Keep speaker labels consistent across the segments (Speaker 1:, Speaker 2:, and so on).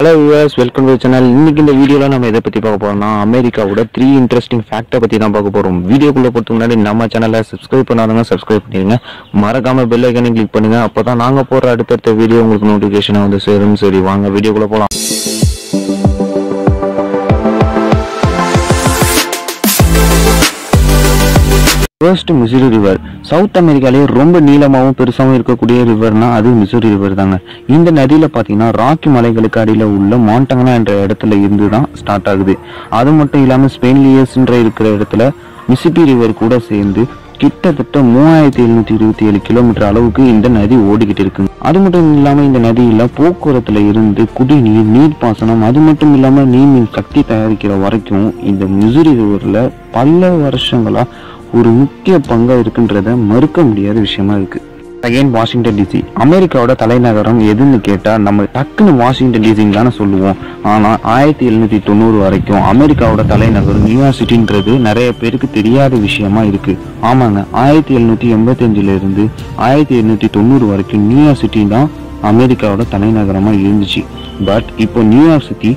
Speaker 1: Hello viewers welcome to channel இன்னைக்கு இந்த வீடியோவில் நம்ம எதை பற்றி பார்க்க போறோம்னா அமெரிக்காவோட த்ரீ இன்ட்ரெஸ்டிங் ஃபேக்டை பற்றி தான் பார்க்க போகிறோம் வீடியோக்குள்ளே போறதுக்கு முன்னாடி நம்ம சேனலை சப்ஸ்கிரைப் பண்ணாதவங்க சப்ஸ்கிரைப் பண்ணிடுங்க மறக்காமல் பெல் ஐக்கனை கிளிக் பண்ணுங்கள் அப்போ தான் நாங்கள் போற அடுத்தடுத்த வீடியோ உங்களுக்கு நோட்டிஃபிகேஷனை வந்து சேரும். சரி வாங்க வீடியோக்குள்ளே போகலாம் ஃபர்ஸ்ட் மிசூரி ரிவர் சவுத் அமெரிக்காலேயே ரொம்ப நீளமாகவும் பெருசாகவும் இருக்கக்கூடிய ரிவர்னா அது மிசூரி ரிவர் தாங்க. இந்த நதியில் பார்த்தீங்கன்னா ராக்கி மலைகளுக்கு அடியில் உள்ள மாண்டங்கனா என்ற இடத்துல இருந்து தான் ஸ்டார்ட் ஆகுது. அது மட்டும் இல்லாமல் ஸ்பெயின்லியஸ்ன்ற இருக்கிற இடத்துல மிசிபி ரிவர் கூட சேர்ந்து கிட்டத்தட்ட மூவாயிரத்தி எழுநூற்றி இருபத்தி ஏழு கிலோமீட்டர் அளவுக்கு இந்த நதி ஓடிக்கிட்டு இருக்குங்க. அது மட்டும் இல்லாமல் இந்த நதியில் போக்குவரத்தில் இருந்து குடிநீர் நீர்ப்பாசனம் அது மட்டும் இல்லாமல் நீர்மின் சக்தி தயாரிக்கிற வரைக்கும் இந்த மிசூரி ரிவரில் பல வருஷங்களாக ஒரு முக்கிய பங்காக இருக்குன்றத மறுக்க முடியாத விஷயமா இருக்குது அகைன் வாஷிங்டன் டிசி அமெரிக்காவோட தலைநகரம் எதுன்னு கேட்டால் நம்ம டக்குன்னு வாஷிங்டன் டிசின்னு தானே சொல்லுவோம். ஆனால் ஆயிரத்தி எழுநூத்தி தொண்ணூறு வரைக்கும் அமெரிக்காவோட தலைநகரம் நியூயார்க் சிட்டின்றது நிறைய பேருக்கு தெரியாத விஷயமா இருக்குது ஆமாங்க ஆயிரத்தி எழுநூற்றி எண்பத்தஞ்சிலேருந்து ஆயிரத்தி எழுநூற்றி தொண்ணூறு வரைக்கும் நியூயார்க் சிட்டி தான் அமெரிக்காவோட தலைநகரமாக இருந்துச்சு. பட் இப்போ நியூயார்க் சிட்டி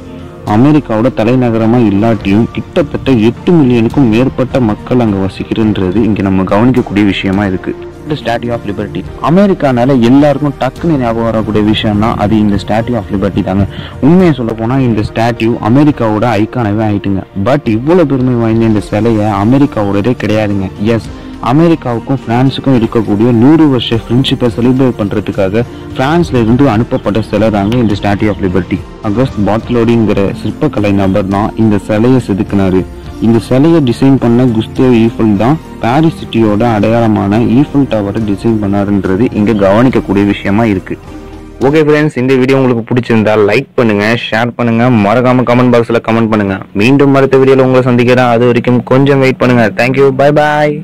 Speaker 1: அமெரிக்காவோட தலைநகரமாக இல்லாட்டியும் கிட்டத்தட்ட எட்டு மில்லியனுக்கும் மேற்பட்ட மக்கள் அங்கே வசிக்கிறன்றது இங்கே நம்ம கவனிக்கக்கூடிய விஷயமா இருக்கு. இந்த ஸ்டாட்யூ ஆஃப் லிபர்ட்டி அமெரிக்கானால எல்லாருக்கும் டக்குன்னு ஞாபகம் வரக்கூடிய விஷயம்னா அது இந்த ஸ்டாட்யூ ஆஃப் லிபர்ட்டி தாங்க. உண்மையை சொல்ல போனால் இந்த ஸ்டாட்யூ அமெரிக்காவோட ஐக்கானவே ஆயிட்டுங்க. பட் இவ்வளோ பெருமை வாய்ந்த இந்த சிலையை அமெரிக்காவோடதே கிடையாதுங்க. எஸ் அமெரிக்காவுக்கும் பிரான்ஸுக்கும் இருக்கக்கூடிய நூறு வருஷ ஃப்ரெண்ட்ஷிப்பை செலிப்ரேட் பண்ணுறதுக்காக பிரான்ஸ்ல இருந்து அனுப்பப்பட்ட சிலை தாங்க இந்த ஸ்டாட்யூ ஆஃப் லிபர்ட்டி அகஸ்ட் பாட்லோடிங்கிற சிற்பக்கலை நபர் தான் இந்த சிலையை செதுக்கினாரு. இந்த சிலையை டிசைன் பண்ண குஸ்தேவ் ஈஃபல் தான் பாரிஸ் சிட்டியோட அடையாளமான ஈஃபல் டவரை டிசைன் பண்ணாருன்றது இங்கே கவனிக்கக்கூடிய விஷயமா இருக்கு. ஓகே ஃப்ரெண்ட்ஸ் இந்த வீடியோ உங்களுக்கு பிடிச்சிருந்தா லைக் பண்ணுங்க ஷேர் பண்ணுங்க. மறக்காம கமெண்ட் பாக்ஸ்ல கமெண்ட் பண்ணுங்க. மீண்டும் அடுத்த வீடியோவில் உங்களை சந்திக்கிறேன். அது வரைக்கும் கொஞ்சம் வெயிட் பண்ணுங்க. Thank you bye bye